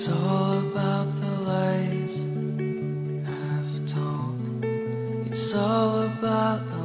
It's all about the lies I've told. It's all about the